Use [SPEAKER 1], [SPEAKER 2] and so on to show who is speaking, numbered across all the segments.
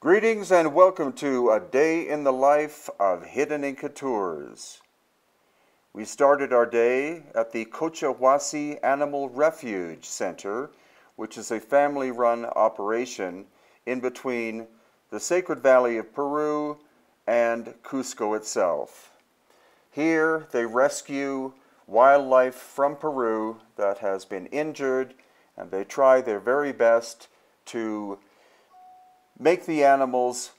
[SPEAKER 1] Greetings and welcome to a day in the life of Hidden Inca Tours. We started our day at the Cochahuasi Animal Refuge Center, which is a family run operation in between the Sacred Valley of Peru and Cusco itself. Here they rescue wildlife from Peru that has been injured and they try their very best to make the animals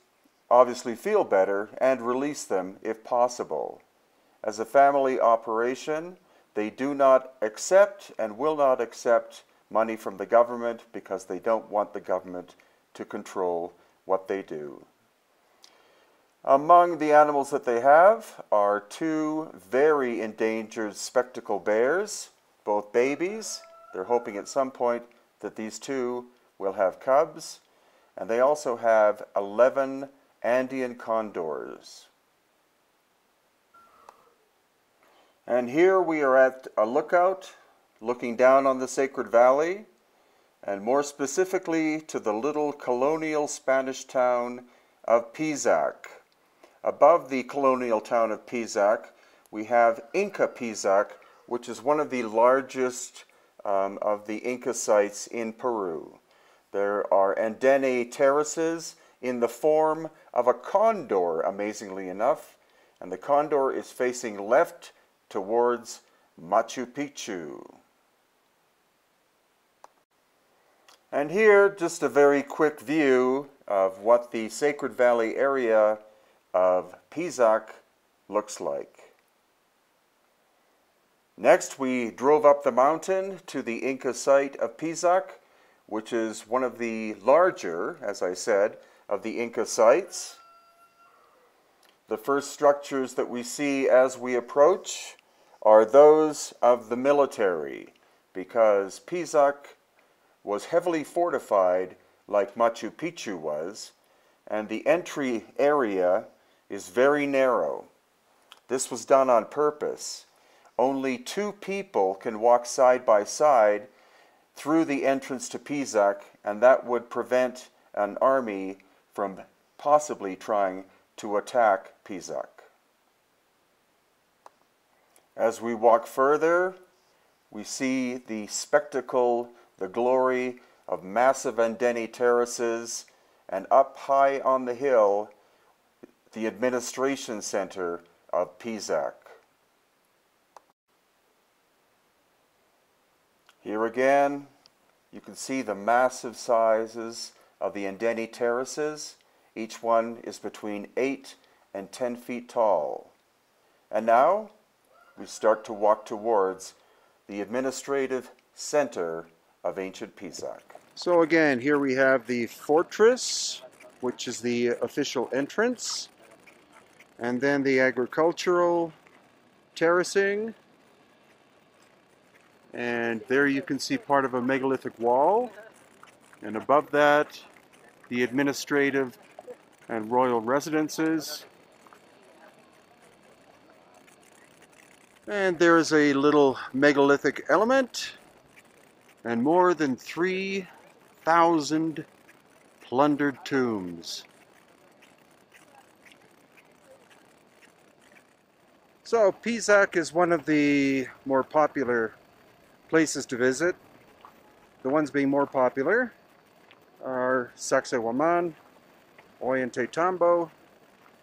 [SPEAKER 1] obviously feel better and release them if possible. As a family operation, they do not accept and will not accept money from the government because they don't want the government to control what they do. Among the animals that they have are two very endangered spectacle bears, both babies. They're hoping at some point that these two will have cubs and they also have 11 Andean condors. And here we are at a lookout looking down on the Sacred Valley and more specifically to the little colonial Spanish town of Pisac. Above the colonial town of Pisac, we have Inca Pisac, which is one of the largest um, of the Inca sites in Peru. There are Andene terraces in the form of a condor, amazingly enough, and the condor is facing left towards Machu Picchu. And here, just a very quick view of what the Sacred Valley area of Pisac looks like. Next, we drove up the mountain to the Inca site of Pisac which is one of the larger, as I said, of the Inca sites. The first structures that we see as we approach are those of the military, because Pisac was heavily fortified like Machu Picchu was, and the entry area is very narrow. This was done on purpose. Only two people can walk side by side through the entrance to Pisac, and that would prevent an army from possibly trying to attack Pisac. As we walk further, we see the spectacle, the glory of massive Andene terraces, and up high on the hill, the administration center of Pisac. Here again, you can see the massive sizes of the Andene terraces. Each one is between 8 and 10 feet tall. And now we start to walk towards the administrative center of ancient Pisac. So again, here we have the fortress, which is the official entrance, and then the agricultural terracing, and there you can see part of a megalithic wall. And above that, the administrative and royal residences. And there is a little megalithic element and more than 3,000 plundered tombs. So Pisac is one of the more popular places to visit. The ones being more popular are Sacsayhuaman, Ollantaytambo,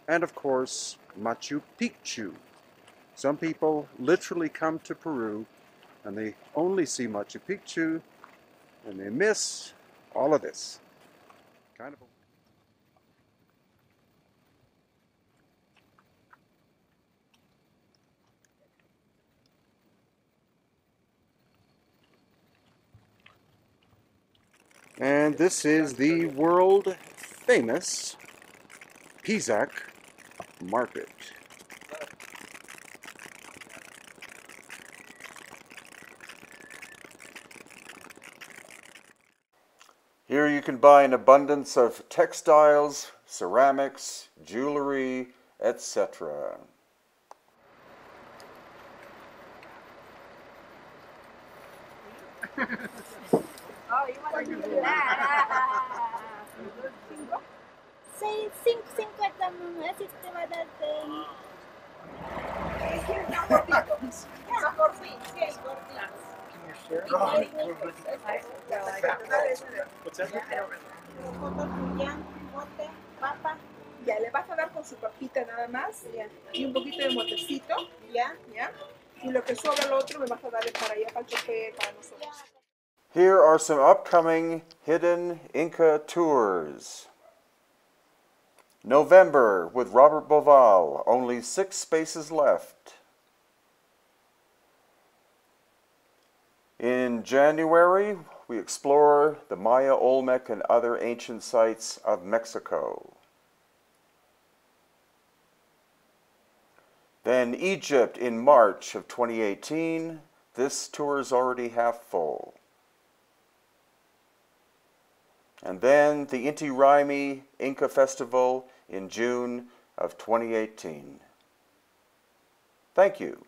[SPEAKER 1] and of course Machu Picchu. Some people literally come to Peru and they only see Machu Picchu and they miss all of this. Kind of And this is the world famous Pisac Market. Here you can buy an abundance of textiles, ceramics, jewelry, etc.
[SPEAKER 2] 6, 5.50 mamá, si te va a dar de...
[SPEAKER 3] papa. Ya, le vas a dar con su papita nada más. Y un poquito lo que sobra lo otro me vas a dar para allá, para el chofer, para nosotros.
[SPEAKER 1] Here are some upcoming hidden Inca tours. November with Robert Bauval, only six spaces left. In January, we explore the Maya Olmec and other ancient sites of Mexico. Then Egypt in March of 2018. This tour is already half full. And then the Inti Raymi Inca Festival in June of 2018. Thank you.